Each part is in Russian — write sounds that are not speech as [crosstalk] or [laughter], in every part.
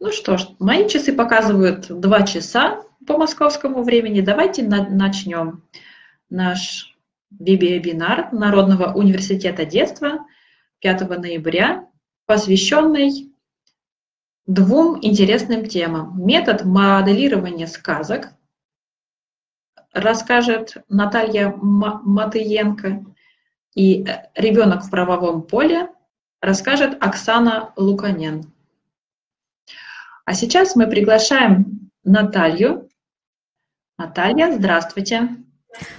Ну что ж, мои часы показывают 2 часа по московскому времени. Давайте на начнем наш вебинар Народного университета детства 5 ноября, посвященный двум интересным темам. Метод моделирования сказок расскажет Наталья Матыенко, и ребенок в правовом поле расскажет Оксана Луканен. А сейчас мы приглашаем Наталью. Наталья, здравствуйте.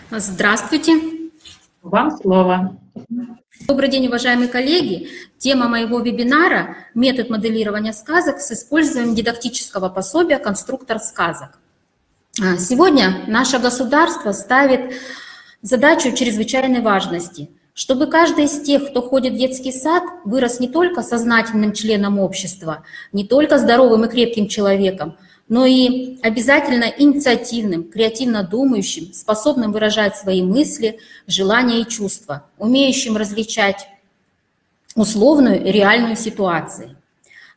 Здравствуйте. Вам слово. Добрый день, уважаемые коллеги. Тема моего вебинара – метод моделирования сказок с использованием дидактического пособия «Конструктор сказок». А, сегодня наше государство ставит задачу чрезвычайной важности – чтобы каждый из тех, кто ходит в детский сад, вырос не только сознательным членом общества, не только здоровым и крепким человеком, но и обязательно инициативным, креативно думающим, способным выражать свои мысли, желания и чувства, умеющим различать условную и реальную ситуации.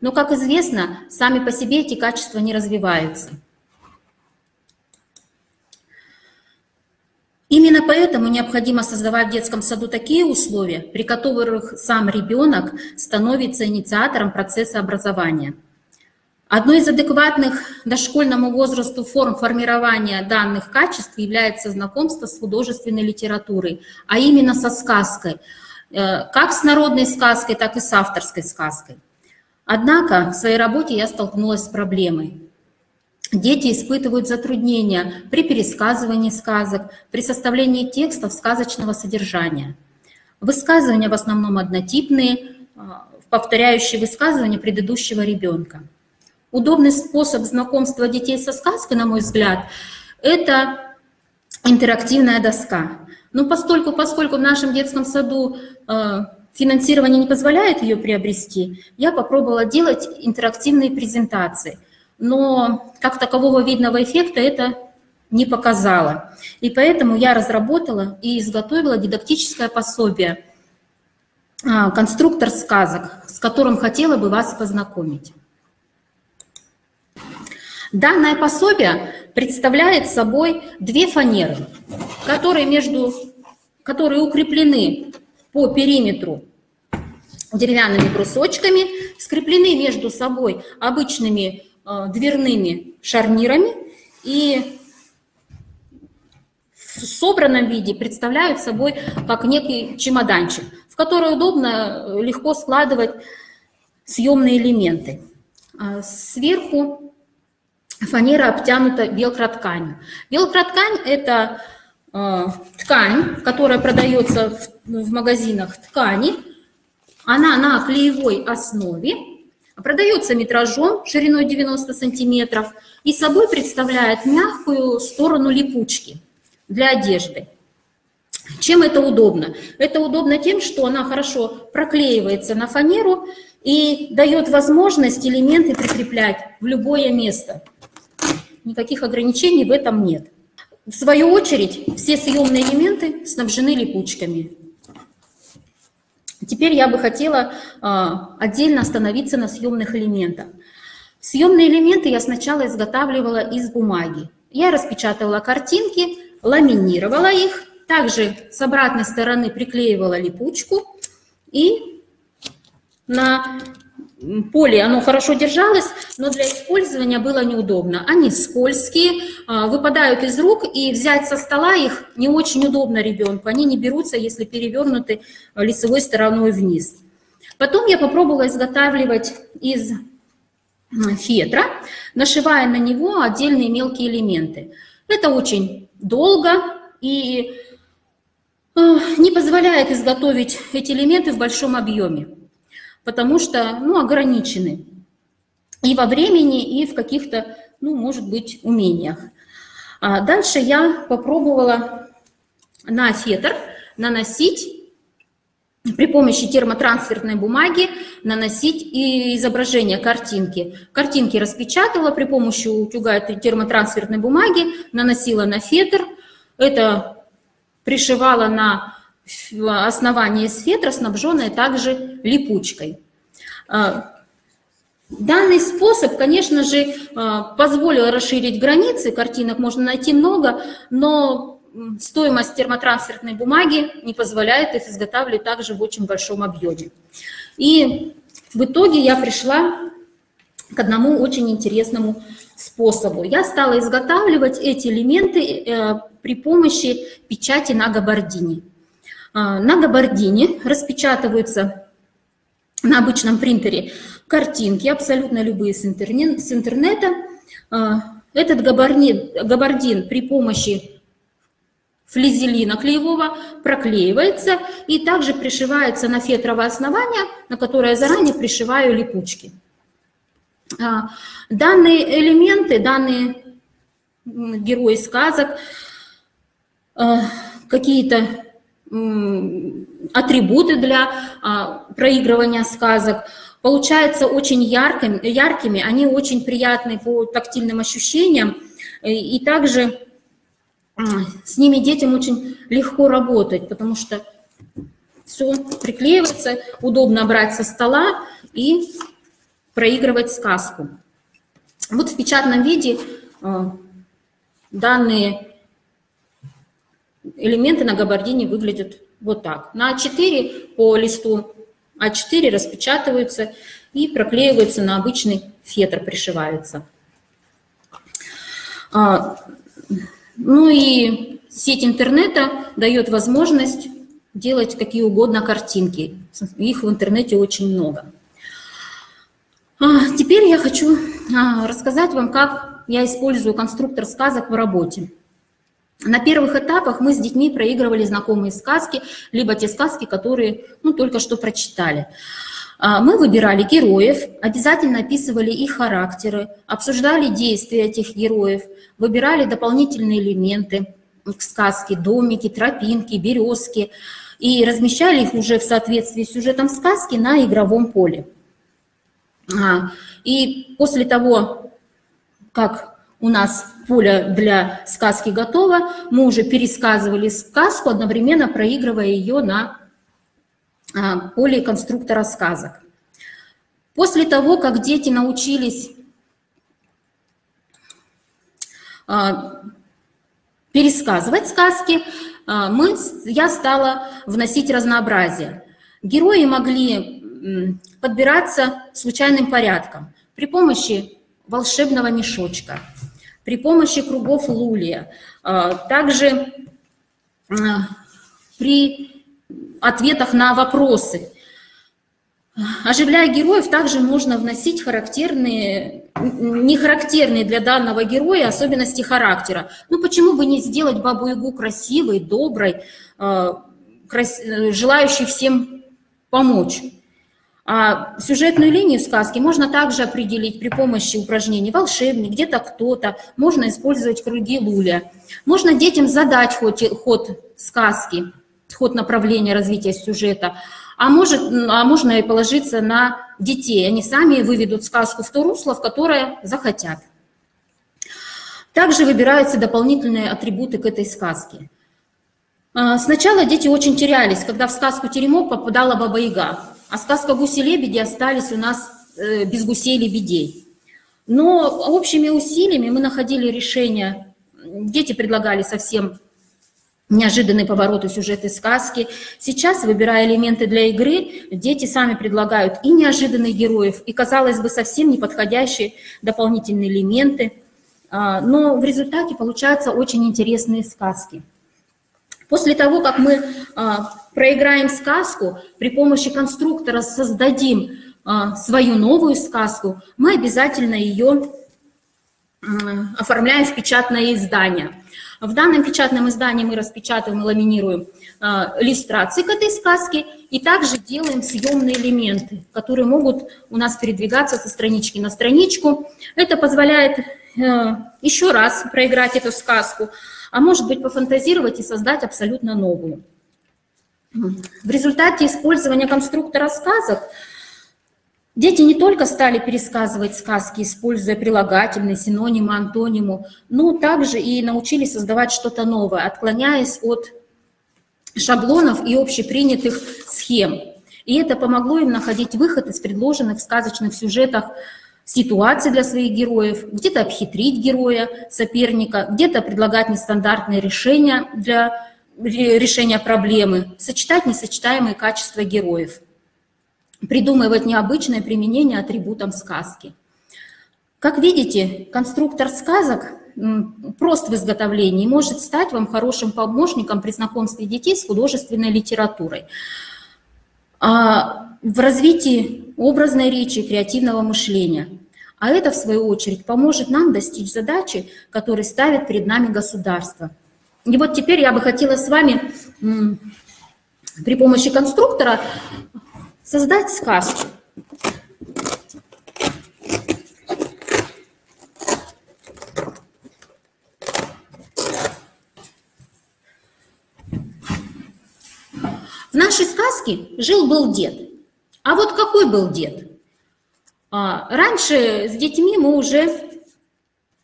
Но, как известно, сами по себе эти качества не развиваются – Именно поэтому необходимо создавать в детском саду такие условия, при которых сам ребенок становится инициатором процесса образования. Одной из адекватных дошкольному возрасту форм формирования данных качеств является знакомство с художественной литературой, а именно со сказкой, э, как с народной сказкой, так и с авторской сказкой. Однако в своей работе я столкнулась с проблемой. Дети испытывают затруднения при пересказывании сказок, при составлении текстов сказочного содержания. Высказывания в основном однотипные, а, повторяющие высказывания предыдущего ребенка. Удобный способ знакомства детей со сказкой, на мой взгляд, это интерактивная доска. Но поскольку, поскольку в нашем детском саду э, финансирование не позволяет ее приобрести, я попробовала делать интерактивные презентации – но как такового видного эффекта это не показало. И поэтому я разработала и изготовила дидактическое пособие а, «Конструктор сказок», с которым хотела бы вас познакомить. Данное пособие представляет собой две фанеры, которые, между, которые укреплены по периметру деревянными брусочками, скреплены между собой обычными дверными шарнирами и в собранном виде представляют собой как некий чемоданчик, в который удобно э, легко складывать съемные элементы. А сверху фанера обтянута велкротканью. Велкроткань – это э, ткань, которая продается в магазинах ткани. Она на клеевой основе, Продается метражом шириной 90 сантиметров и собой представляет мягкую сторону липучки для одежды. Чем это удобно? Это удобно тем, что она хорошо проклеивается на фанеру и дает возможность элементы прикреплять в любое место. Никаких ограничений в этом нет. В свою очередь, все съемные элементы снабжены липучками. Теперь я бы хотела а, отдельно остановиться на съемных элементах. Съемные элементы я сначала изготавливала из бумаги. Я распечатывала картинки, ламинировала их, также с обратной стороны приклеивала липучку и на поле оно хорошо держалось, но для использования было неудобно. Они скользкие, а, выпадают из рук, и взять со стола их не очень удобно ребенку. Они не берутся, если перевернуты лицевой стороной вниз. Потом я попробовала изготавливать из фетра, нашивая на него отдельные мелкие элементы. Это очень долго и а, не позволяет изготовить эти элементы в большом объеме потому что ну, ограничены и во времени, и в каких-то, ну, может быть, умениях. А дальше я попробовала на фетр наносить при помощи термотрансферной бумаги наносить и изображение картинки. Картинки распечатала при помощи утюга термотрансферной бумаги, наносила на фетр, это пришивала на основание из фетра, снабженное также липучкой. А, Данный способ, конечно же, позволил расширить границы, картинок можно найти много, но стоимость термотрансферной бумаги не позволяет их изготавливать также в очень большом объеме. И в итоге я пришла к одному очень интересному способу. Я стала изготавливать эти элементы э, при помощи печати на габардине. А, на габардине распечатываются на обычном принтере картинки, абсолютно любые с, интернета. А, этот габардин, габардин при помощи флизелина клеевого проклеивается и также пришивается на фетровое основание, на которое заранее пришиваю липучки. А, данные элементы, данные герои сказок, какие-то атрибуты для а, проигрывания сказок, получаются очень яркими, яркими, они очень приятны по тактильным ощущениям, и также с ними детям очень легко работать, потому что все приклеивается, удобно брать со стола и проигрывать сказку. Вот в печатном виде э, данные элементы на габардине выглядят вот так. На А4 по листу А4 распечатываются и проклеиваются на обычный фетр, пришиваются. А, ну и сеть интернета дает возможность делать какие угодно картинки. Их в интернете очень много. А, теперь я хочу а, рассказать вам, как я использую конструктор сказок в работе. На первых этапах мы с детьми проигрывали знакомые сказки, либо те сказки, которые ну, только что прочитали. А, мы выбирали героев, обязательно описывали их характеры, обсуждали действия этих героев, выбирали дополнительные элементы к сказке, домики, тропинки, березки, и размещали их уже в соответствии с сюжетом сказки на игровом поле. А, и после того, как у нас поле для сказки готово, мы уже пересказывали сказку, одновременно проигрывая ее на а, поле конструктора сказок. После того, как дети научились а, пересказывать сказки, мы, я стала вносить разнообразие. Герои могли подбираться случайным порядком при помощи волшебного мешочка, при помощи кругов лулия, а, также а, при ответах на вопросы. Оживляя героев, также можно вносить характерные, не характерные для данного героя особенности характера. Ну почему бы не сделать Бабу-Ягу красивой, доброй, а, желающей всем помочь? А сюжетную линию сказки можно также определить при помощи упражнений «Волшебник», «Где-то кто-то», можно использовать круги Луля. Можно детям задать ход, ход сказки, ход направления развития сюжета, а, может, а можно и положиться на детей. Они сами выведут сказку в то русло, в которое захотят. Также выбираются дополнительные атрибуты к этой сказке. А, сначала дети очень терялись, когда в сказку «Теремок» попадала Баба-Яга а сказка «Гуси-лебеди» остались у нас э, без гусей-лебедей. Но общими усилиями мы находили решение. Дети предлагали совсем неожиданные повороты сюжета сказки. Сейчас, выбирая элементы для игры, дети сами предлагают и неожиданных героев, и, казалось бы, совсем неподходящие дополнительные элементы. А, но в результате получаются очень интересные сказки. После того, как мы а, проиграем сказку, при помощи конструктора создадим а, свою новую сказку, мы обязательно ее оформляем в печатное издание. В данном печатном издании мы распечатываем и ламинируем а, иллюстрации к этой сказке и также делаем съемные элементы, которые могут у нас передвигаться со странички на страничку. Это позволяет э, еще раз проиграть эту сказку, а может быть пофантазировать и создать абсолютно новую. В результате использования конструктора сказок дети не только стали пересказывать сказки, используя прилагательные, синонимы, антониму, но также и научились создавать что-то новое, отклоняясь от шаблонов и общепринятых схем. И это помогло им находить выход из предложенных в сказочных сюжетах ситуаций для своих героев, где-то обхитрить героя, соперника, где-то предлагать нестандартные решения для решения проблемы, сочетать несочетаемые качества героев, придумывать необычное применение атрибутам сказки. Как видите, конструктор сказок прост в изготовлении и может стать вам хорошим помощником при знакомстве детей с художественной литературой. А в развитии образной речи и креативного мышления. А это, в свою очередь, поможет нам достичь задачи, которые ставит перед нами государство. И вот теперь я бы хотела с вами при помощи конструктора создать сказку. В нашей сказке жил-был дед. А вот какой был дед? А, раньше с детьми мы уже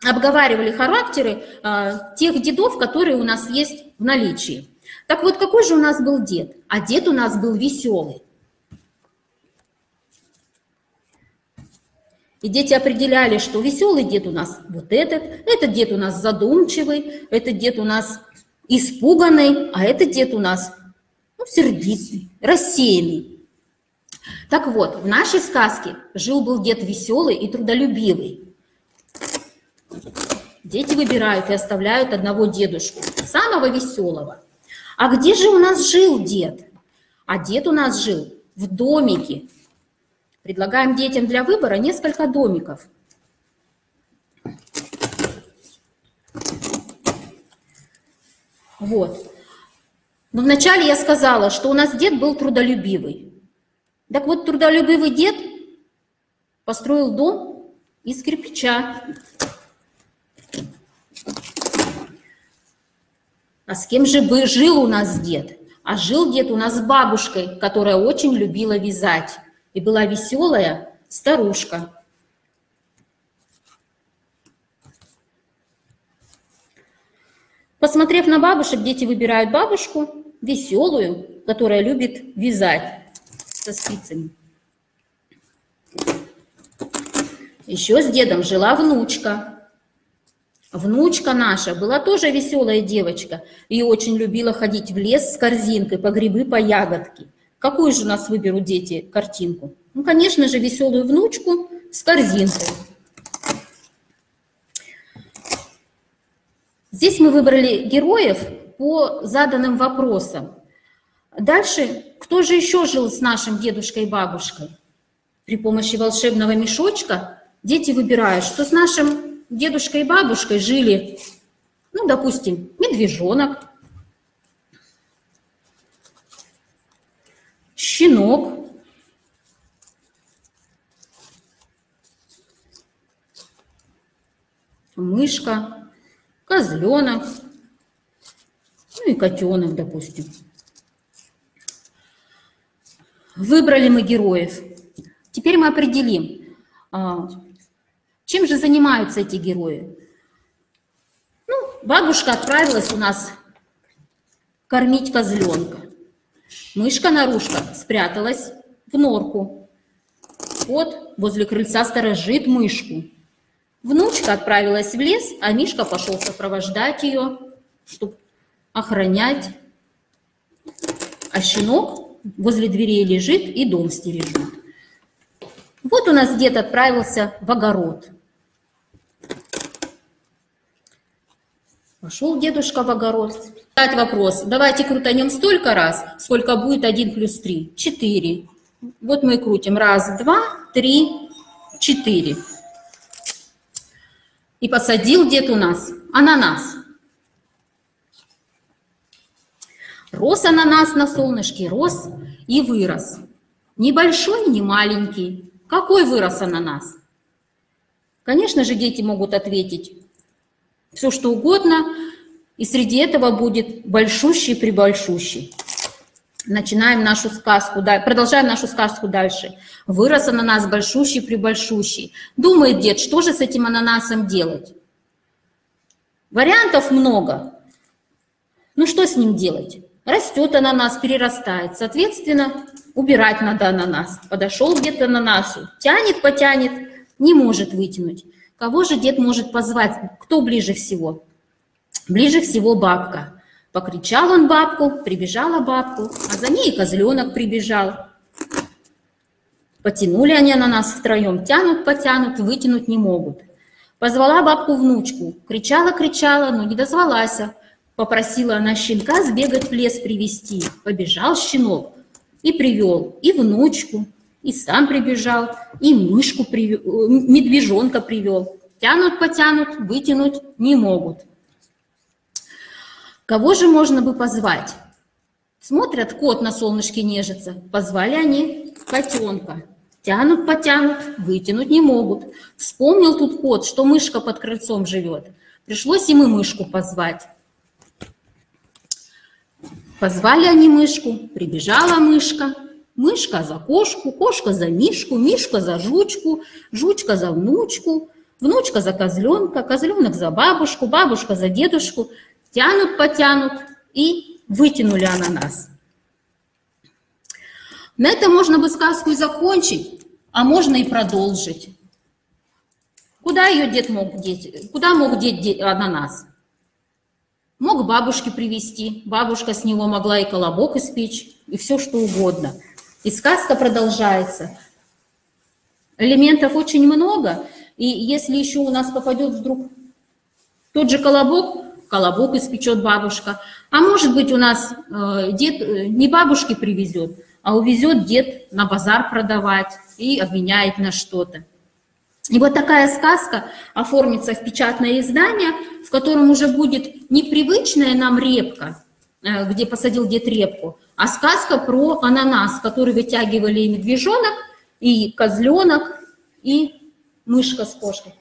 обговаривали характеры а, тех дедов, которые у нас есть в наличии. Так вот, какой же у нас был дед? А дед у нас был веселый. И дети определяли, что веселый дед у нас вот этот, этот дед у нас задумчивый, этот дед у нас испуганный, а этот дед у нас ну, сердитый, рассеянный. Так вот, в нашей сказке жил-был дед веселый и трудолюбивый. Дети выбирают и оставляют одного дедушку, самого веселого. А где же у нас жил дед? А дед у нас жил в домике. Предлагаем детям для выбора несколько домиков. Вот. Но вначале я сказала, что у нас дед был трудолюбивый. Так вот, трудолюбивый дед построил дом из кирпича. А с кем же бы жил у нас дед? А жил дед у нас с бабушкой, которая очень любила вязать. И была веселая старушка. Посмотрев на бабушек, дети выбирают бабушку, веселую, которая любит вязать со спицами. Еще с дедом жила внучка, Внучка наша была тоже веселая девочка и очень любила ходить в лес с корзинкой по грибы, по ягодки. Какую же у нас выберут дети картинку? Ну, конечно же, веселую внучку с корзинкой. Здесь мы выбрали героев по заданным вопросам. Дальше, кто же еще жил с нашим дедушкой и бабушкой? При помощи волшебного мешочка дети выбирают, что с нашим дедушкой и бабушкой жили, ну, допустим, медвежонок, щенок, мышка, козленок, ну и котенок, допустим. Выбрали мы героев. Теперь мы определим, а, чем же занимаются эти герои? Ну, бабушка отправилась у нас кормить козленка. Мышка-нарушка спряталась в норку. Вот возле крыльца сторожит мышку. Внучка отправилась в лес, а Мишка пошел сопровождать ее, чтобы охранять. А щенок возле дверей лежит и дом стережет. Вот у нас дед отправился в огород. Пошел дедушка в огород. Задать вопрос. Давайте крутанем столько раз, сколько будет 1 плюс 3. 4. Вот мы крутим. Раз, два, три, четыре. И посадил дед у нас ананас. Рос ананас на солнышке, рос и вырос. Ни большой, ни маленький. Какой вырос ананас? Конечно же, дети могут ответить все что угодно, и среди этого будет большущий прибольшущий. Начинаем нашу сказку, продолжаем нашу сказку дальше. Вырос ананас большущий прибольшущий. Думает дед, что же с этим ананасом делать? Вариантов много. Ну что с ним делать? Растет ананас, перерастает. Соответственно, убирать надо ананас. Подошел где-то ананасу, тянет, потянет, не может вытянуть. Кого же дед может позвать? Кто ближе всего? Ближе всего бабка. Покричал он бабку, прибежала бабку, а за ней козленок прибежал. Потянули они на нас втроем, тянут, потянут, вытянуть не могут. Позвала бабку внучку, кричала-кричала, но не дозвалась. Попросила она щенка сбегать в лес привести. Побежал щенок и привел и внучку, и сам прибежал, и мышку привел, медвежонка привел. Тянут, потянут, вытянуть не могут. Кого же можно бы позвать? Смотрят, кот на солнышке нежится. Позвали они котенка. Тянут, потянут, вытянуть не могут. Вспомнил тут кот, что мышка под крыльцом живет. Пришлось им и мышку позвать. Позвали они мышку, прибежала мышка. Мышка за кошку, кошка за мишку, мишка за жучку, жучка за внучку, внучка за козленка, козленок за бабушку, бабушка за дедушку. Тянут, потянут и вытянули ананас. На этом можно бы сказку и закончить, а можно и продолжить. Куда ее дед мог деть? Куда мог деть ананас? Мог бабушке привезти, бабушка с него могла и колобок испечь, и все что угодно. И сказка продолжается. Элементов очень много, и если еще у нас попадет вдруг тот же колобок, колобок испечет бабушка, а может быть у нас э, дед э, не бабушке привезет, а увезет дед на базар продавать и обменяет на что-то. И вот такая сказка оформится в печатное издание, в котором уже будет непривычная нам репка, э, где посадил дед репку, а сказка про ананас, который вытягивали и медвежонок, и козленок, и мышка с кошкой.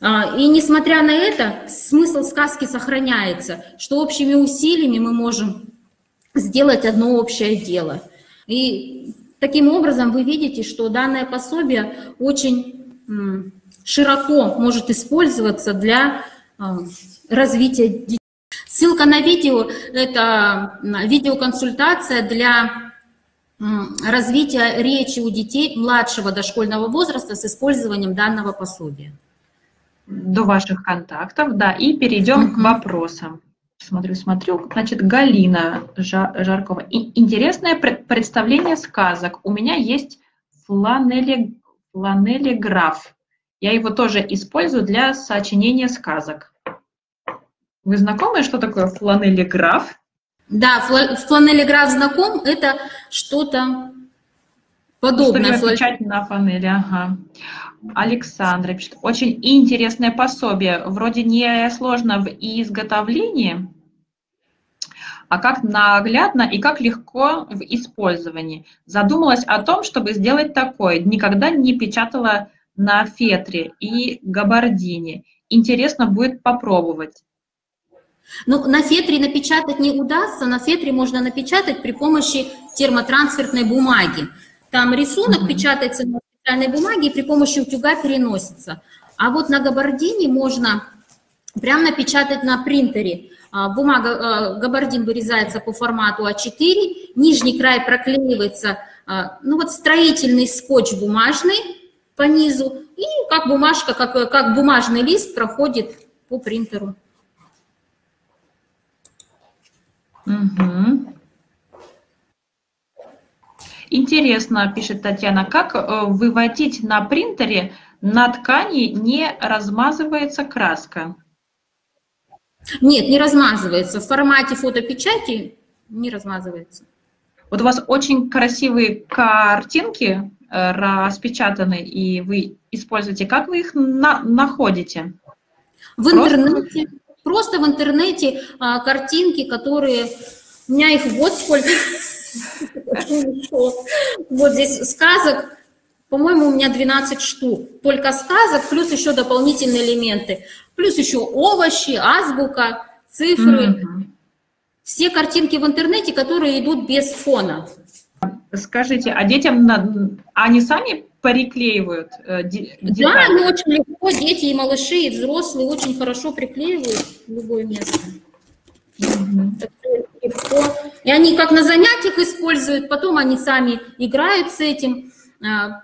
А, и несмотря на это, смысл сказки сохраняется, что общими усилиями мы можем сделать одно общее дело. И таким образом вы видите, что данное пособие очень широко может использоваться для а, развития детей. Ссылка на видео – это видеоконсультация для развития речи у детей младшего дошкольного возраста с использованием данного пособия. До ваших контактов, да, и перейдем угу. к вопросам. Смотрю, смотрю. Значит, Галина Жаркова. И интересное представление сказок. У меня есть фланели, фланелиграф. Я его тоже использую для сочинения сказок. Вы знакомы, что такое фланелиграф? Да, фланелиграф знаком. Это что-то подобное. Что печать на фланели, ага. Александра пишет, очень интересное пособие, вроде не сложно в изготовлении, а как наглядно и как легко в использовании. Задумалась о том, чтобы сделать такое. Никогда не печатала на фетре и габардине. Интересно будет попробовать. Ну, на фетре напечатать не удастся. На фетре можно напечатать при помощи термотрансферной бумаги. Там рисунок mm-hmm. печатается на специальной бумаге и при помощи утюга переносится. А вот на габардине можно прямо напечатать на принтере. А, бумага, а, габардин вырезается по формату А4, нижний край проклеивается, а, ну вот строительный скотч бумажный по низу, и как бумажка, как, как бумажный лист проходит по принтеру. Угу. Интересно, пишет Татьяна, как э, выводить на принтере на ткани не размазывается краска? Нет, не размазывается. В формате фотопечати не размазывается. Вот у вас очень красивые картинки э, распечатаны, и вы используете. Как вы их на находите? В просто? интернете. Просто в интернете а, картинки, которые... У меня их вот сколько. [laughs] Вот здесь сказок, по-моему, у меня 12 штук. Только сказок, плюс еще дополнительные элементы. Плюс еще овощи, азбука, цифры. Все картинки в интернете, которые идут без фона. Скажите, а детям они сами приклеивают э, детали? Да, они очень легко, дети и малыши, и взрослые очень хорошо приклеивают в любое место. Легко. И они как на занятиях используют, потом они сами играют с этим. А,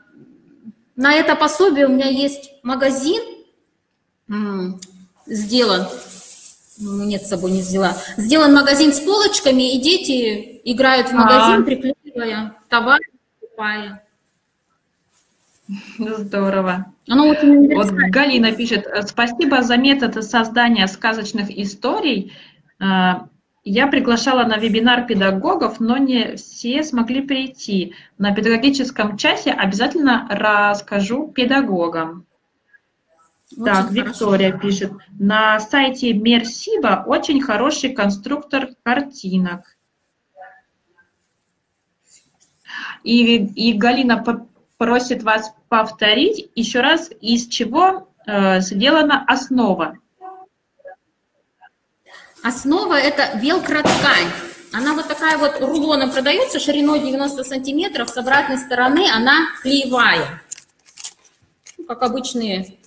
на это пособие у меня есть магазин, сделан, ну, нет, с собой не взяла, сделан магазин с полочками, и дети играют в магазин, а. приклеивая товар, покупая. Здорово. Оно очень вот Галина пишет, спасибо за метод создания сказочных историй. Я приглашала на вебинар педагогов, но не все смогли прийти. На педагогическом часе обязательно расскажу педагогам. Очень так, Виктория хорошо. пишет. На сайте Мерсиба очень хороший конструктор картинок. И, и Галина просит вас повторить еще раз, из чего э, сделана основа. Основа – это велкроткань. Она вот такая вот рулоном продается, шириной 90 сантиметров, с обратной стороны она клеевая. Ну, как обычные,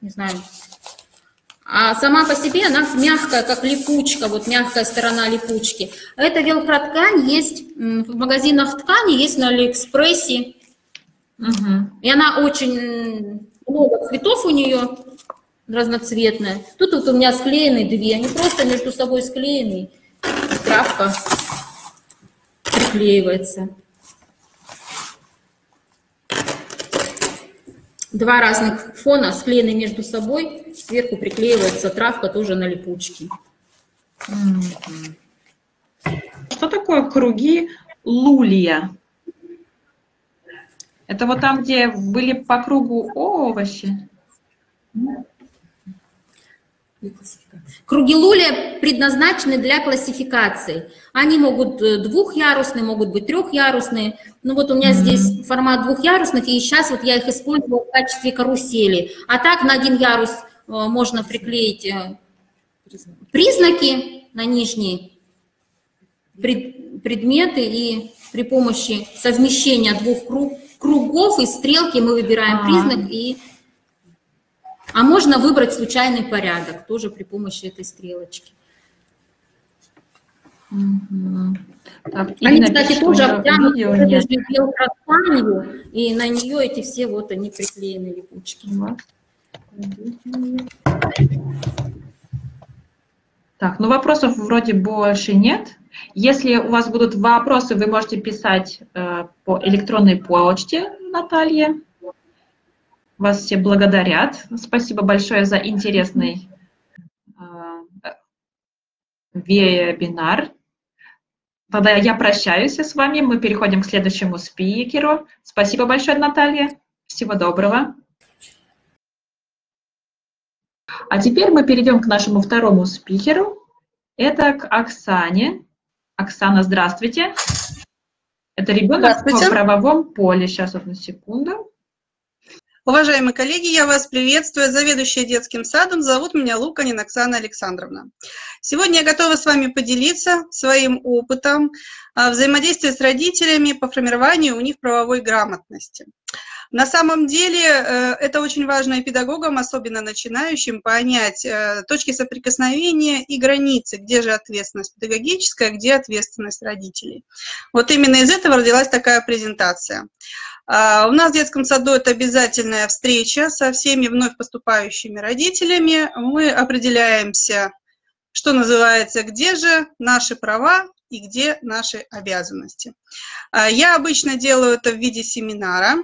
не знаю. А сама по себе она мягкая, как липучка, вот мягкая сторона липучки. Эта велкроткань есть в магазинах ткани, есть на Алиэкспрессе. Угу. И она очень много цветов у нее разноцветная. Тут вот у меня склеены две, они просто между собой склеены. Травка приклеивается. Два разных фона склеены между собой, сверху приклеивается травка тоже на липучке. Что такое круги лулия? Это вот там, где были по кругу овощи? Круги Лули предназначены для классификации. Они могут э, двухъярусные, могут быть трехъярусные. Ну вот у меня mm-hmm. здесь формат двухъярусных, и сейчас вот я их использую в качестве карусели. А так на один ярус э, можно приклеить э, признаки на нижние предметы, и при помощи совмещения двух кругов и стрелки мы выбираем А-а-а. признак и а можно выбрать случайный порядок, тоже при помощи этой стрелочки. Угу. Так, они, кстати, тоже обтянуты тканью, и на нее эти все вот они приклеены липучки. Так, ну вопросов вроде больше нет. Если у вас будут вопросы, вы можете писать э, по электронной почте Наталье. Вас все благодарят. Спасибо большое за интересный э, вебинар. Тогда я прощаюсь с вами. Мы переходим к следующему спикеру. Спасибо большое, Наталья. Всего доброго. А теперь мы перейдем к нашему второму спикеру. Это к Оксане. Оксана, здравствуйте. Это ребенок в правовом поле. Сейчас, одну секунду. Уважаемые коллеги, я вас приветствую. Заведующая детским садом. Зовут меня Луканин Оксана Александровна. Сегодня я готова с вами поделиться своим опытом а, взаимодействия с родителями по формированию у них правовой грамотности. На самом деле э, это очень важно и педагогам, особенно начинающим, понять э, точки соприкосновения и границы, где же ответственность педагогическая, где ответственность родителей. Вот именно из этого родилась такая презентация. А, у нас в детском саду это обязательная встреча со всеми вновь поступающими родителями. Мы определяемся, что называется, где же наши права и где наши обязанности. А, я обычно делаю это в виде семинара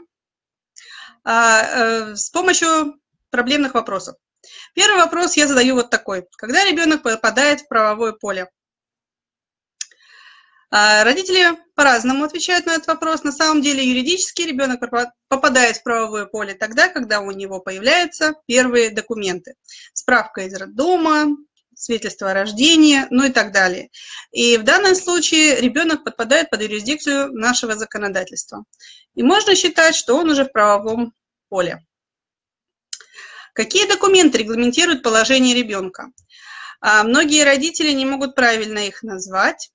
с помощью проблемных вопросов. Первый вопрос я задаю вот такой. Когда ребенок попадает в правовое поле? А, родители по-разному отвечают на этот вопрос. На самом деле юридически ребенок попадает в правовое поле тогда, когда у него появляются первые документы. Справка из роддома, свидетельство о рождении, ну и так далее. И в данном случае ребенок подпадает под юрисдикцию нашего законодательства. И можно считать, что он уже в правовом поле. Какие документы регламентируют положение ребенка? А, многие родители не могут правильно их назвать,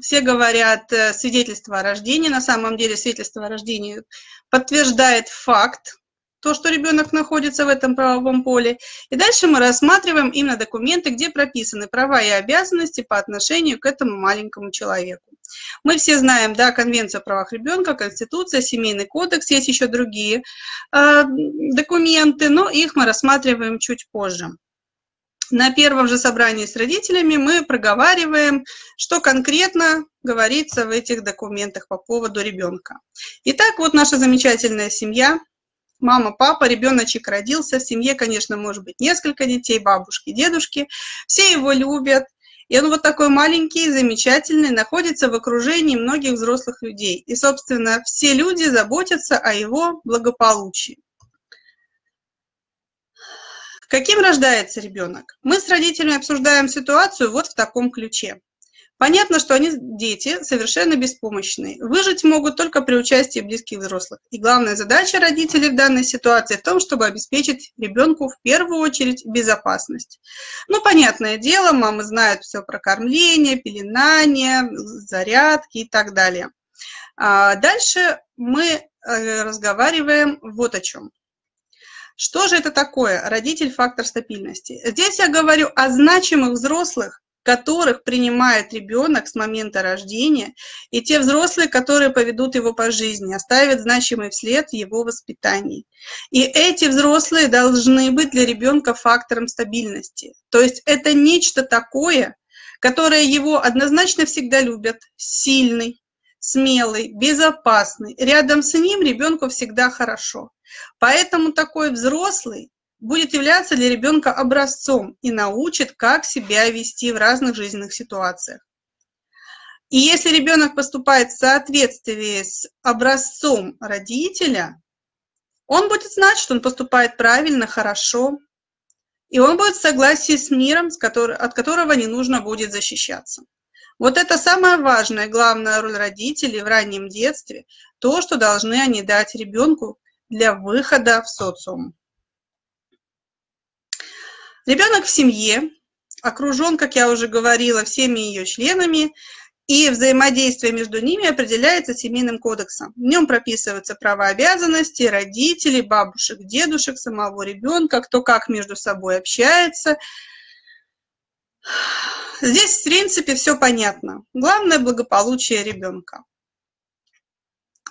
все говорят э, свидетельство о рождении, на самом деле свидетельство о рождении подтверждает факт то, что ребенок находится в этом правовом поле. И дальше мы рассматриваем именно документы, где прописаны права и обязанности по отношению к этому маленькому человеку. Мы все знаем, да, Конвенция о правах ребенка, Конституция, Семейный кодекс, есть еще другие э, документы, но их мы рассматриваем чуть позже. На первом же собрании с родителями мы проговариваем, что конкретно говорится в этих документах по поводу ребенка. Итак, вот наша замечательная семья, мама, папа, ребеночек родился, в семье, конечно, может быть несколько детей, бабушки, дедушки, все его любят, и он вот такой маленький, замечательный, находится в окружении многих взрослых людей. И, собственно, все люди заботятся о его благополучии. Каким рождается ребенок? Мы с родителями обсуждаем ситуацию вот в таком ключе. Понятно, что они, дети, совершенно беспомощные. Выжить могут только при участии близких взрослых. И главная задача родителей в данной ситуации в том, чтобы обеспечить ребенку в первую очередь безопасность. Ну, понятное дело, мамы знают все про кормление, пеленание, зарядки и так далее. А дальше мы э, разговариваем вот о чем. Что же это такое? Родитель – фактор стабильности. Здесь я говорю о значимых взрослых, которых принимает ребенок с момента рождения, и те взрослые, которые поведут его по жизни, оставят значимый вслед в его воспитании. И эти взрослые должны быть для ребенка фактором стабильности. То есть это нечто такое, которое его однозначно всегда любят, сильный, смелый, безопасный. Рядом с ним ребенку всегда хорошо. Поэтому такой взрослый будет являться для ребенка образцом и научит, как себя вести в разных жизненных ситуациях. И если ребенок поступает в соответствии с образцом родителя, он будет знать, что он поступает правильно, хорошо, и он будет в согласии с миром, от которого не нужно будет защищаться. Вот это самая важная, главная роль родителей в раннем детстве, то, что должны они дать ребенку для выхода в социум. Ребенок в семье окружен, как я уже говорила, всеми ее членами, и взаимодействие между ними определяется семейным кодексом. В нем прописываются права обязанности родителей, бабушек, дедушек, самого ребенка, кто как между собой общается. Здесь, в принципе, все понятно. Главное – благополучие ребенка.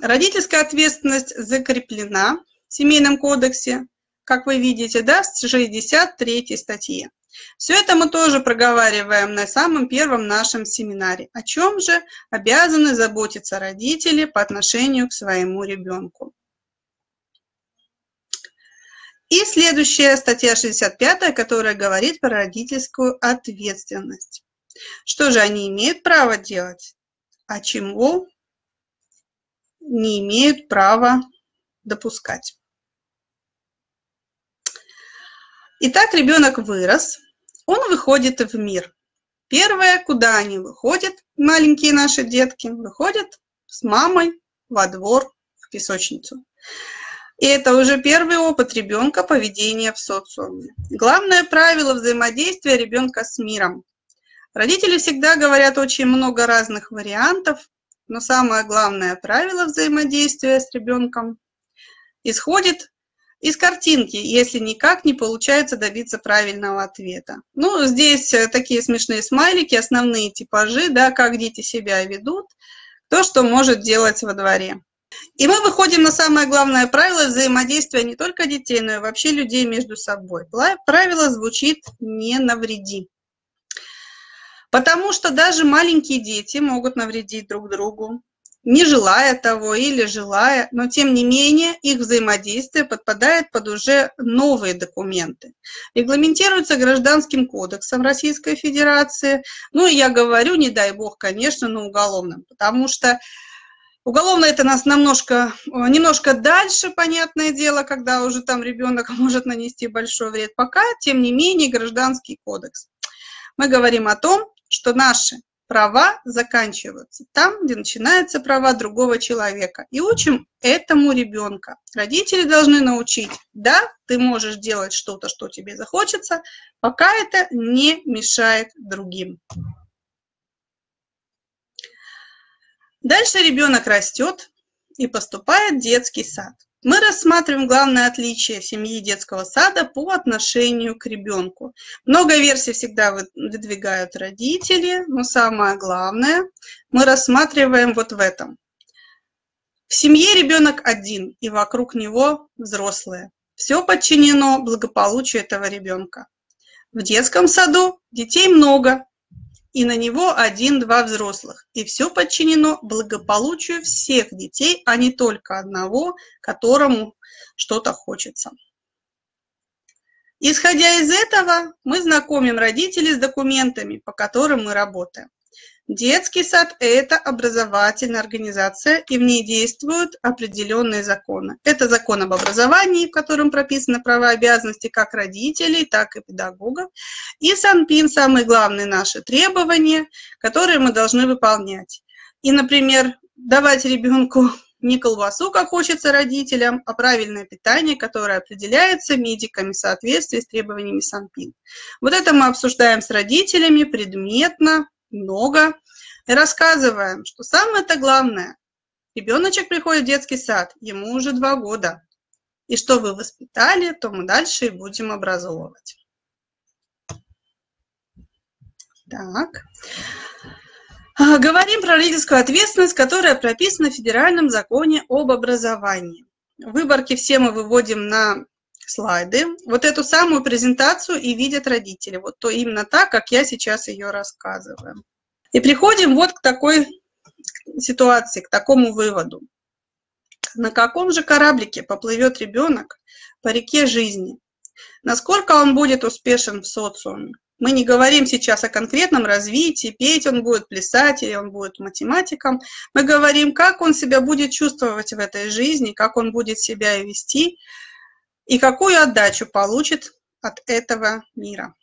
Родительская ответственность закреплена в Семейном кодексе, как вы видите, да, в 63 статье. Все это мы тоже проговариваем на самом первом нашем семинаре. О чем же обязаны заботиться родители по отношению к своему ребенку. И следующая статья 65, которая говорит про родительскую ответственность. Что же они имеют право делать, а чему не имеют права допускать. Итак, ребенок вырос, он выходит в мир. Первое, куда они выходят, маленькие наши детки, выходят с мамой во двор, в песочницу. И это уже первый опыт ребенка поведения в социуме. Главное правило взаимодействия ребенка с миром. Родители всегда говорят очень много разных вариантов, но самое главное правило взаимодействия с ребенком исходит из картинки, если никак не получается добиться правильного ответа. Ну, здесь э, такие смешные смайлики, основные типажи, да, как дети себя ведут, то, что может делать во дворе. И мы выходим на самое главное правило взаимодействия не только детей, но и вообще людей между собой. Правило звучит «не навреди». Потому что даже маленькие дети могут навредить друг другу, не желая того или желая, но тем не менее их взаимодействие подпадает под уже новые документы. Регламентируется Гражданским кодексом Российской Федерации. Ну, и я говорю, не дай бог, конечно, но уголовным, потому что Уголовно это нас немножко, немножко дальше, понятное дело, когда уже там ребенок [laughs] может нанести большой вред. Пока, тем не менее, гражданский кодекс. Мы говорим о том, что наши права заканчиваются там, где начинаются права другого человека. И учим этому ребенка. Родители должны научить, да, ты можешь делать что-то, что тебе захочется, пока это не мешает другим. Дальше ребенок растет и поступает в детский сад. Мы рассматриваем главное отличие семьи детского сада по отношению к ребенку. Много версий всегда выдвигают родители, но самое главное мы рассматриваем вот в этом. В семье ребенок один, и вокруг него взрослые. Все подчинено благополучию этого ребенка. В детском саду детей много, и на него один-два взрослых. И все подчинено благополучию всех детей, а не только одного, которому что-то хочется. Исходя из этого, мы знакомим родителей с документами, по которым мы работаем. Детский сад – это образовательная организация, и в ней действуют определенные законы. Это закон об образовании, в котором прописаны права и обязанности как родителей, так и педагогов. И Санпин – самые главные наши требования, которые мы должны выполнять. И, например, давать ребенку не колбасу, как хочется родителям, а правильное питание, которое определяется медиками в соответствии с требованиями Санпин. Вот это мы обсуждаем с родителями предметно, много. И рассказываем, что самое-то главное, ребеночек приходит в детский сад, ему уже два года. И что вы воспитали, то мы дальше и будем образовывать. Так. А, говорим про родительскую ответственность, которая прописана в Федеральном законе об образовании. Выборки все мы выводим на слайды. Вот эту самую презентацию и видят родители. Вот то именно так, как я сейчас ее рассказываю. И приходим вот к такой ситуации, к такому выводу. На каком же кораблике поплывет ребенок по реке жизни? Насколько он будет успешен в социуме? Мы не говорим сейчас о конкретном развитии, петь он будет, плясать, или он будет математиком. Мы говорим, как он себя будет чувствовать в этой жизни, как он будет себя вести, и какую отдачу получит от этого мира.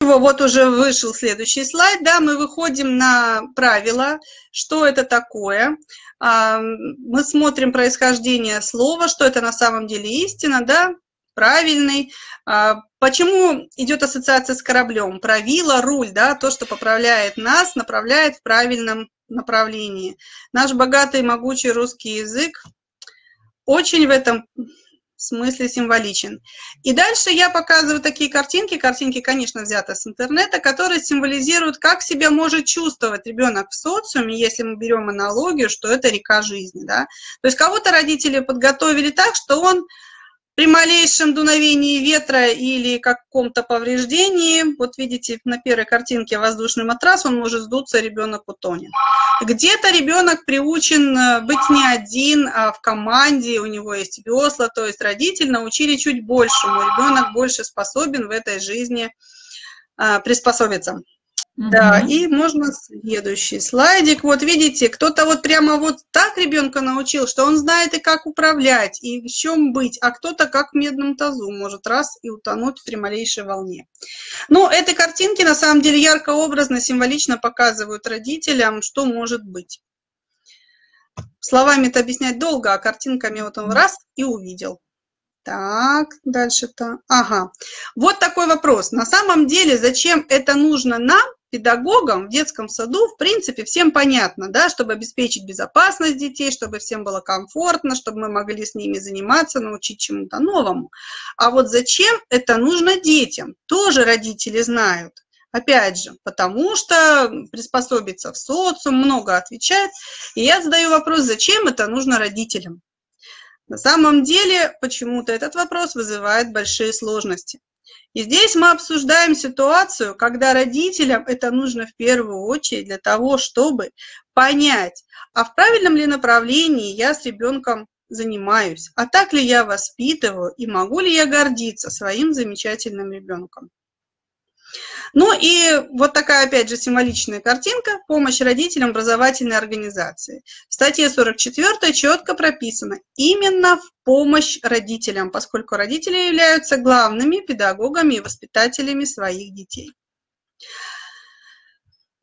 Вот уже вышел следующий слайд, да, мы выходим на правила, что это такое, а, мы смотрим происхождение слова, что это на самом деле истина, да, правильный. А, почему идет ассоциация с кораблем? Правило, руль, да, то, что поправляет нас, направляет в правильном направлении. Наш богатый могучий русский язык очень в этом смысле символичен. И дальше я показываю такие картинки, картинки, конечно, взяты с интернета, которые символизируют, как себя может чувствовать ребенок в социуме, если мы берем аналогию, что это река жизни. Да? То есть кого-то родители подготовили так, что он при малейшем дуновении ветра или каком-то повреждении, вот видите на первой картинке воздушный матрас, он может сдуться, ребенок утонет. Где-то ребенок приучен э, быть не один, а в команде, у него есть весла, то есть родитель научили чуть большему, ребенок больше способен в этой жизни а, приспособиться. Да, и можно следующий слайдик. Вот видите, кто-то вот прямо вот так ребенка научил, что он знает и как управлять, и в чем быть, а кто-то как в медном тазу может раз и утонуть при малейшей волне. Но эти картинки на самом деле ярко, образно, символично показывают родителям, что может быть. Словами это объяснять долго, а картинками вот он раз и увидел. Так, дальше-то. Ага. Вот такой вопрос. На самом деле, зачем это нужно нам, педагогам в детском саду, в принципе, всем понятно, да, чтобы обеспечить безопасность детей, чтобы всем было комфортно, чтобы мы могли с ними заниматься, научить чему-то новому. А вот зачем это нужно детям, тоже родители знают. Опять же, потому что приспособиться в социум, много отвечает. И я задаю вопрос, зачем это нужно родителям? На самом деле, почему-то этот вопрос вызывает большие сложности. И здесь мы обсуждаем ситуацию, когда родителям это нужно в первую очередь для того, чтобы понять, а в правильном ли направлении я с ребенком занимаюсь, а так ли я воспитываю и могу ли я гордиться своим замечательным ребенком. Ну и вот такая, опять же, символичная картинка – помощь родителям образовательной организации. В статье 44 четко прописано именно в помощь родителям, поскольку родители являются главными педагогами и воспитателями своих детей.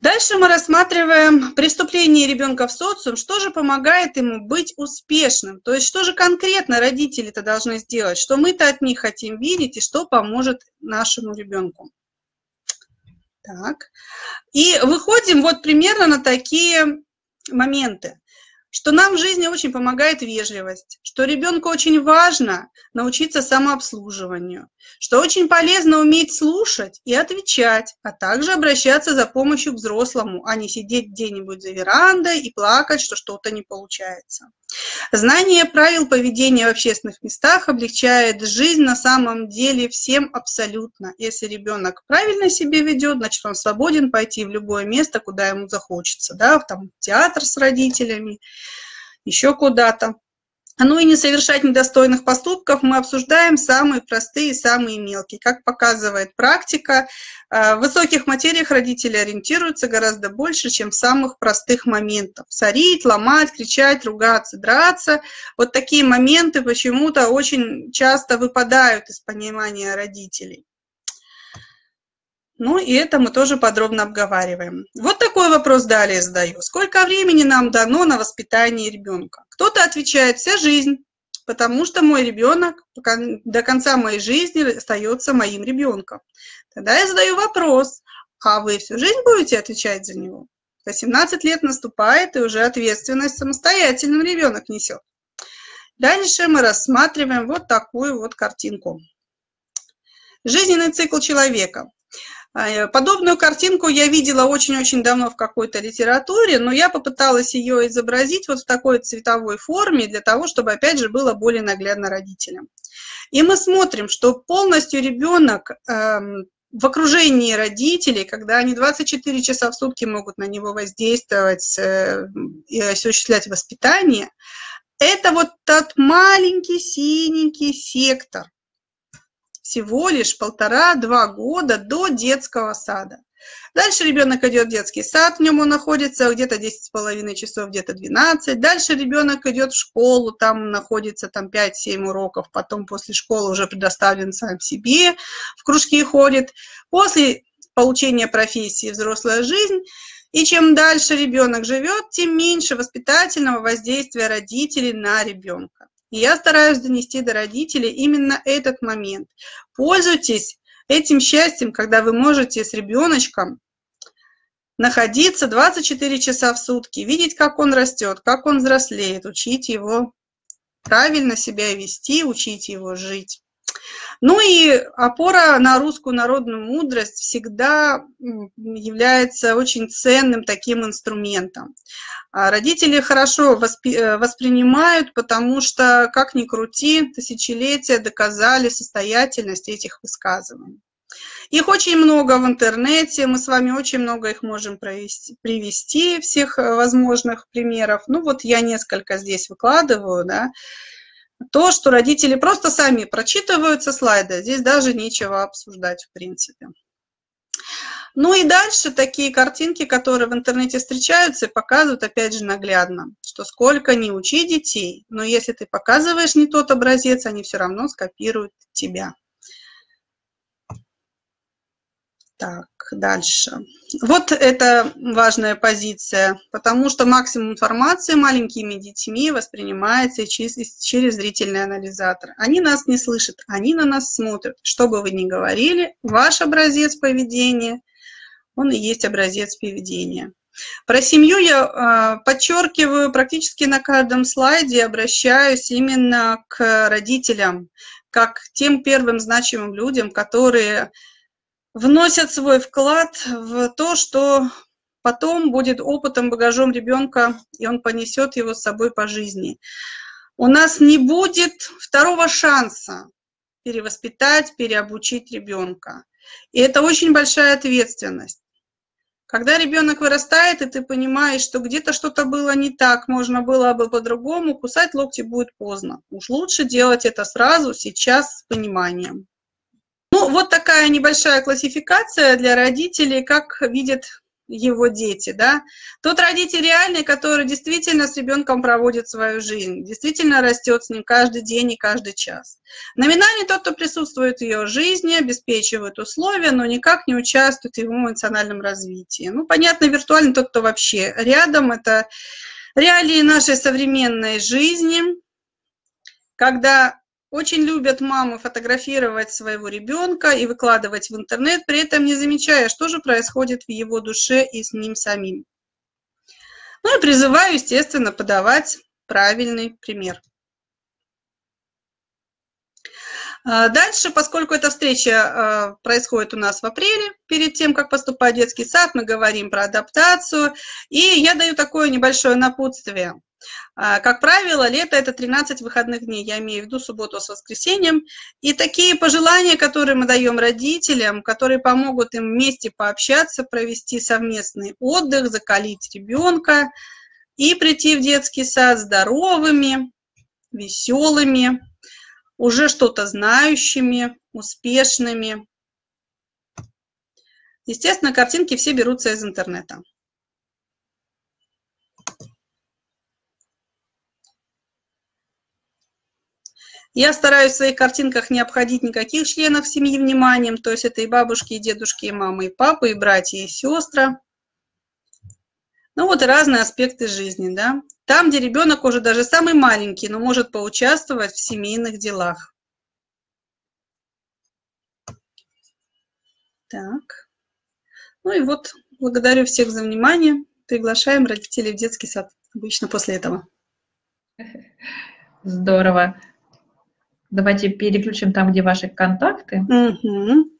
Дальше мы рассматриваем преступление ребенка в социум, что же помогает ему быть успешным, то есть что же конкретно родители-то должны сделать, что мы-то от них хотим видеть и что поможет нашему ребенку. Так. И выходим вот примерно на такие моменты. что нам в жизни очень помогает вежливость, что ребенку очень важно научиться самообслуживанию, что очень полезно уметь слушать и отвечать, а также обращаться за помощью к взрослому, а не сидеть где-нибудь за верандой и плакать, что что-то не получается. Знание правил поведения в общественных местах облегчает жизнь на самом деле всем абсолютно. Если ребенок правильно себя ведет, значит, он свободен пойти в любое место, куда ему захочется, да, там, в театр с родителями, еще куда-то. Ну и не совершать недостойных поступков мы обсуждаем самые простые, самые мелкие. Как показывает практика, э, в высоких материях родители ориентируются гораздо больше, чем в самых простых моментах. Сорить, ломать, кричать, ругаться, драться. Вот такие моменты почему-то очень часто выпадают из понимания родителей. Ну и это мы тоже подробно обговариваем. Вот такой вопрос далее задаю. Сколько времени нам дано на воспитание ребенка? Кто-то отвечает «вся жизнь», потому что мой ребенок до конца моей жизни остается моим ребенком. Тогда я задаю вопрос, а вы всю жизнь будете отвечать за него? 18 лет наступает, и уже ответственность самостоятельным ребенок несет. Дальше мы рассматриваем вот такую вот картинку. Жизненный цикл человека. А, э, подобную картинку я видела очень-очень давно в какой-то литературе, но я попыталась ее изобразить вот в такой цветовой форме для того, чтобы, опять же, было более наглядно родителям. И мы смотрим, что полностью ребенок эм, в окружении родителей, когда они 24 часа в сутки могут на него воздействовать э, и осуществлять воспитание, это вот тот маленький синенький сектор, всего лишь полтора-два года до детского сада. Дальше ребенок идет в детский сад, в нем он находится где-то 10,5 часов, где-то 12. Дальше ребенок идет в школу, там находится там 5-7 уроков, потом после школы уже предоставлен сам себе, в кружки ходит. После получения профессии взрослая жизнь, и чем дальше ребенок живет, тем меньше воспитательного воздействия родителей на ребенка. И я стараюсь донести до родителей именно этот момент. Пользуйтесь этим счастьем, когда вы можете с ребеночком находиться 24 часа в сутки, видеть, как он растет, как он взрослеет, учить его правильно себя вести, учить его жить. Ну и опора на русскую народную мудрость всегда является очень ценным таким инструментом. А родители хорошо воспи э, воспринимают, потому что, как ни крути, тысячелетия доказали состоятельность этих высказываний. Их очень много в интернете, мы с вами очень много их можем провести, привести, всех э, возможных примеров. Ну вот я несколько здесь выкладываю, да, то, что родители просто сами прочитывают со слайда, здесь даже нечего обсуждать в принципе. Ну и дальше такие картинки, которые в интернете встречаются, показывают опять же наглядно, что сколько не учи детей, но если ты показываешь не тот образец, они все равно скопируют тебя. Так, дальше. Вот это важная позиция, потому что максимум информации маленькими детьми воспринимается через, через зрительный анализатор. Они нас не слышат, они на нас смотрят. Что бы вы ни говорили, ваш образец поведения, он и есть образец поведения. Про семью я э, подчеркиваю практически на каждом слайде, обращаюсь именно к родителям, как к тем первым значимым людям, которые вносят свой вклад в то, что потом будет опытом, багажом ребенка, и он понесет его с собой по жизни. У нас не будет второго шанса перевоспитать, переобучить ребенка. И это очень большая ответственность. Когда ребенок вырастает, и ты понимаешь, что где-то что-то было не так, можно было бы по-другому, кусать локти будет поздно. Уж лучше делать это сразу, сейчас, с пониманием. Ну, вот такая небольшая классификация для родителей, как видят его дети, да. Тот родитель реальный, который действительно с ребенком проводит свою жизнь, действительно растет с ним каждый день и каждый час. Номинальный тот, кто присутствует в ее жизни, обеспечивает условия, но никак не участвует в его эмоциональном развитии. Ну, понятно, виртуальный тот, кто вообще рядом, это реалии нашей современной жизни, когда очень любят мамы фотографировать своего ребенка и выкладывать в интернет, при этом не замечая, что же происходит в его душе и с ним самим. Ну и призываю, естественно, подавать правильный пример. А, дальше, поскольку эта встреча а, происходит у нас в апреле, перед тем, как поступать в детский сад, мы говорим про адаптацию, и я даю такое небольшое напутствие. А, как правило, лето – это 13 выходных дней, я имею в виду субботу с воскресеньем. И такие пожелания, которые мы даем родителям, которые помогут им вместе пообщаться, провести совместный отдых, закалить ребенка и прийти в детский сад здоровыми, веселыми, уже что-то знающими, успешными. Естественно, картинки все берутся из интернета. Я стараюсь в своих картинках не обходить никаких членов семьи вниманием, то есть это и бабушки, и дедушки, и мамы, и папы, и братья, и сестры. Ну вот и разные аспекты жизни, да. Там, где ребенок уже даже самый маленький, но может поучаствовать в семейных делах. Так. Ну и вот, благодарю всех за внимание. Приглашаем родителей в детский сад. Обычно после этого. Здорово. Давайте переключим там, где ваши контакты. Угу.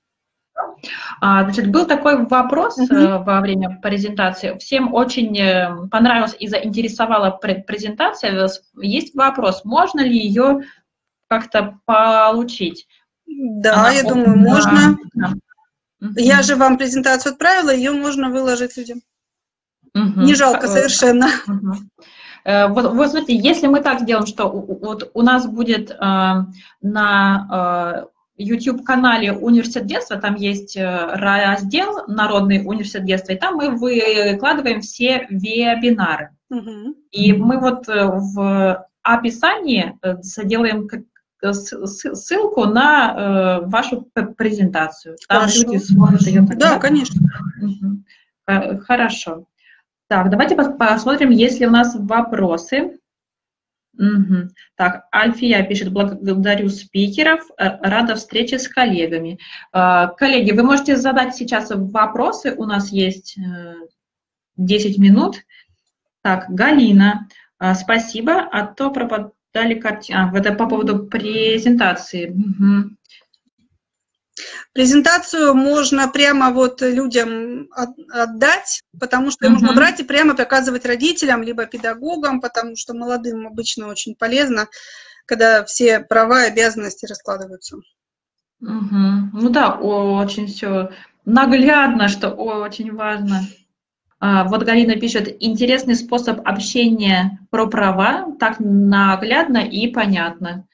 Значит, был такой вопрос uh во время презентации. Всем очень э, понравилась и заинтересовала презентация. Есть вопрос, можно ли ее как-то получить? Да, Она, я думаю, да. можно. Да. Uh-huh. Я же вам презентацию отправила, ее можно выложить людям. Uh-huh. Не жалко совершенно. Uh-huh. Э, вот, вот смотрите, если мы так сделаем, что вот у нас будет э, на э, YouTube-канале «Университет детства», там есть раздел «Народный университет детства», и там мы выкладываем все вебинары. Угу. И мы вот в описании сделаем ссылку на вашу презентацию. Там Хорошо. люди смотрят ее. Да, конечно. Угу. Хорошо. Так, давайте посмотрим, есть ли у нас вопросы. Угу. Так, Альфия пишет, благодарю спикеров, э, рада встрече с коллегами. Э, коллеги, вы можете задать сейчас вопросы, у нас есть 10 э, минут. Так, Галина, спасибо, а то пропадали картины. А, это по поводу презентации. Угу. Презентацию можно прямо вот людям отдать, потому что uh-huh. нужно брать и прямо показывать родителям, либо педагогам, потому что молодым обычно очень полезно, когда все права и обязанности раскладываются. Угу. Ну да, очень все наглядно, что очень важно. А, вот Галина пишет, интересный способ общения про права, так наглядно и понятно.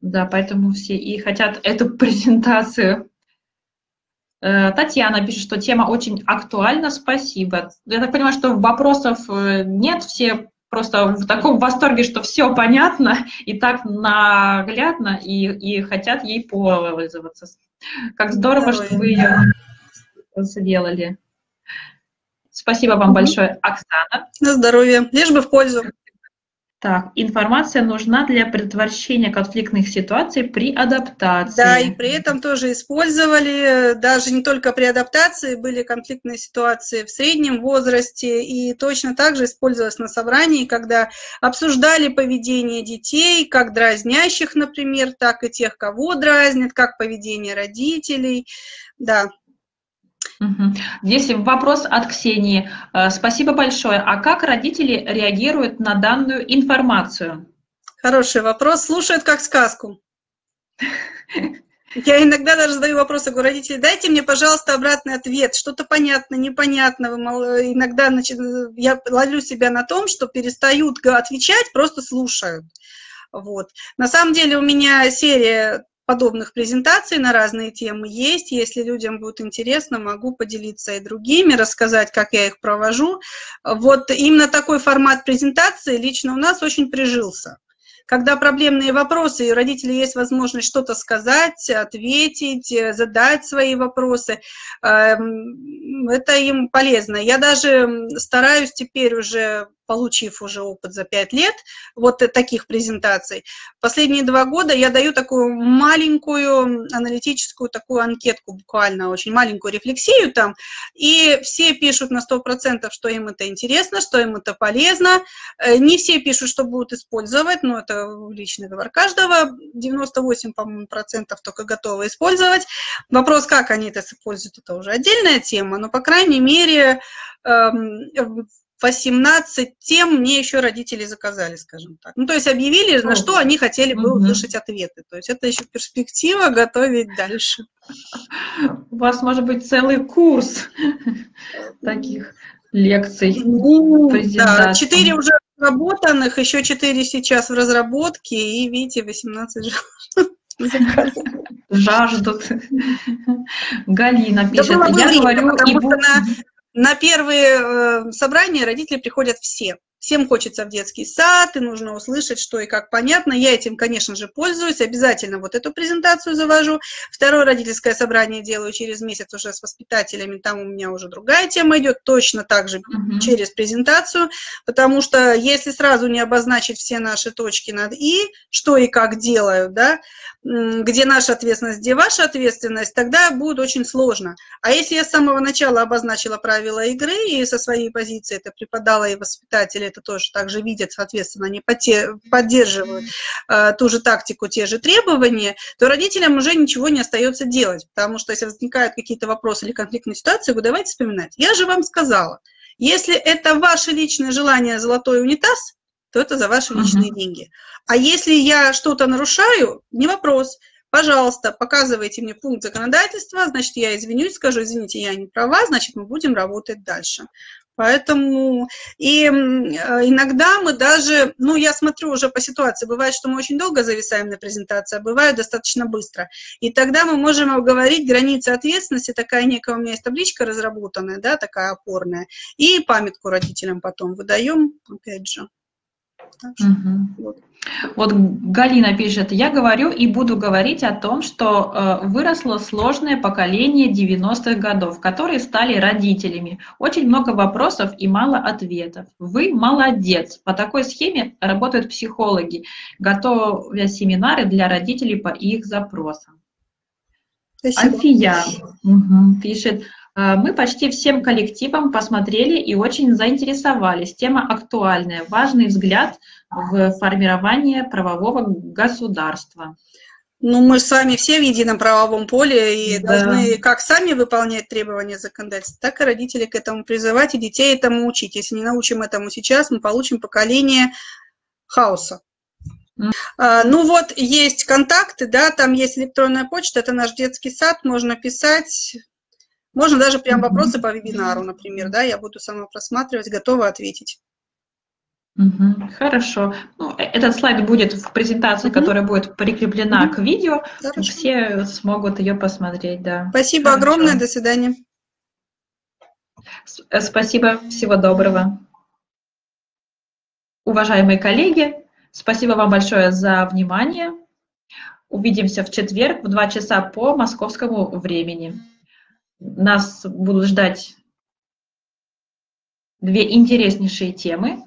Да, поэтому все и хотят эту [laughs] презентацию. Э, Татьяна пишет, что тема очень актуальна, спасибо. Я так понимаю, что вопросов э, нет, все просто в таком восторге, что все понятно и так наглядно, и, и хотят ей пользоваться. Как здорово, Здоровье. что вы ее сделали. Спасибо вам большое, Оксана. На здоровье. Лишь бы в пользу. Так, информация нужна для предотвращения конфликтных ситуаций при адаптации. Да, и при этом тоже использовали, даже не только при адаптации, были конфликтные ситуации в среднем возрасте, и точно так же использовалось на собрании, когда обсуждали поведение детей, как дразнящих, например, так и тех, кого дразнят, как поведение родителей. Да, Здесь вопрос от Ксении. Э, спасибо большое. А как родители реагируют на данную информацию? Хороший вопрос. Слушают как сказку. Я иногда даже задаю вопросы, говорю, родители, дайте мне, пожалуйста, обратный ответ, что-то понятно, непонятно. Вы, иногда значит, я ловлю себя на том, что перестают отвечать, просто слушают. Вот. На самом деле у меня серия подобных презентаций на разные темы есть. Если людям будет интересно, могу поделиться и другими, рассказать, как я их провожу. Вот именно такой формат презентации лично у нас очень прижился. Когда проблемные вопросы, и у родителей есть возможность что-то сказать, ответить, задать свои вопросы, эм, это им полезно. Я даже стараюсь теперь уже получив уже опыт за пять лет вот таких презентаций, последние два года я даю такую маленькую аналитическую такую анкетку, буквально очень маленькую рефлексию там, и все пишут на 100%, что им это интересно, что им это полезно. Э, не все пишут, что будут использовать, но это личный выбор каждого. 98, по-моему, процентов только готовы использовать. Вопрос, как они это используют, это уже отдельная тема, но, по крайней мере, 18 эм, тем мне еще родители заказали, скажем так. Ну, то есть объявили, на что они хотели бы услышать ответы. То есть это еще перспектива готовить дальше. У вас может быть целый курс таких лекций. Ну, да, четыре уже разработанных, еще четыре сейчас в разработке, и видите, 18 жаждут. Галина пишет, я говорю, и. На, первые э, собрания родители приходят все. Всем хочется в детский сад, и нужно услышать, что и как понятно. Я этим, конечно же, пользуюсь. Обязательно вот эту презентацию завожу. Второе родительское собрание делаю через месяц уже с воспитателями. Там у меня уже другая тема идет, точно так же uh-huh. через презентацию. Потому что если сразу не обозначить все наши точки над «и», что и как делают, да, где наша ответственность, где ваша ответственность, тогда будет очень сложно. А если я с самого начала обозначила правила игры и со своей позиции это преподала и это тоже также видят, соответственно, они поддерживают э, ту же тактику, те же требования, то родителям уже ничего не остается делать, потому что если возникают какие-то вопросы или конфликтные ситуации, вы давайте вспоминать. Я же вам сказала, если это ваше личное желание золотой унитаз, то это за ваши личные uh-huh. деньги. А если я что-то нарушаю, не вопрос. Пожалуйста, показывайте мне пункт законодательства, значит, я извинюсь, скажу, извините, я не права, значит, мы будем работать дальше. Поэтому и э, иногда мы даже, ну, я смотрю уже по ситуации, бывает, что мы очень долго зависаем на презентации, а бывает достаточно быстро. И тогда мы можем обговорить границы ответственности, такая некая у меня есть табличка разработанная, да, такая опорная, и памятку родителям потом выдаем, опять же. Угу. Вот. вот Галина пишет, я говорю и буду говорить о том, что э, выросло сложное поколение 90-х годов, которые стали родителями. Очень много вопросов и мало ответов. Вы молодец. По такой схеме работают психологи, готовя семинары для родителей по их запросам. Спасибо. Альфия угу, пишет, мы почти всем коллективам посмотрели и очень заинтересовались. Тема актуальная, важный взгляд в формирование правового государства. Ну, мы с вами все в едином правовом поле и да. должны как сами выполнять требования законодательства, так и родители к этому призывать и детей этому учить. Если не научим этому сейчас, мы получим поколение хаоса. А, ну вот, есть контакты, да, там есть электронная почта, это наш детский сад, можно писать, можно даже прям вопросы по вебинару, например, да, я буду сама просматривать, готова ответить. Угу, хорошо. Ну, э, этот слайд будет в презентации, угу. которая будет прикреплена угу. к видео. Хорошо. Все смогут ее посмотреть, да. Спасибо хорошо. огромное, до свидания. Э, спасибо, всего доброго. Уважаемые коллеги, спасибо вам большое за внимание. Увидимся в четверг в 2 часа по московскому времени. Нас будут ждать две интереснейшие темы.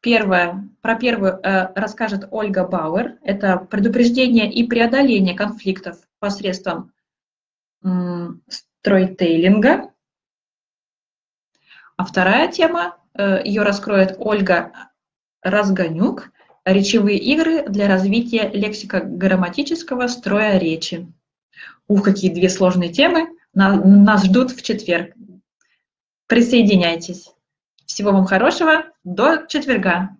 Первое, про первую э, расскажет Ольга Бауэр. Это предупреждение и преодоление конфликтов посредством э, стройтейлинга. А вторая тема, э, ее раскроет Ольга Разгонюк. Речевые игры для развития лексико-грамматического строя речи. Ух, какие две сложные темы. Нас ждут в четверг. Присоединяйтесь. Всего вам хорошего. До четверга.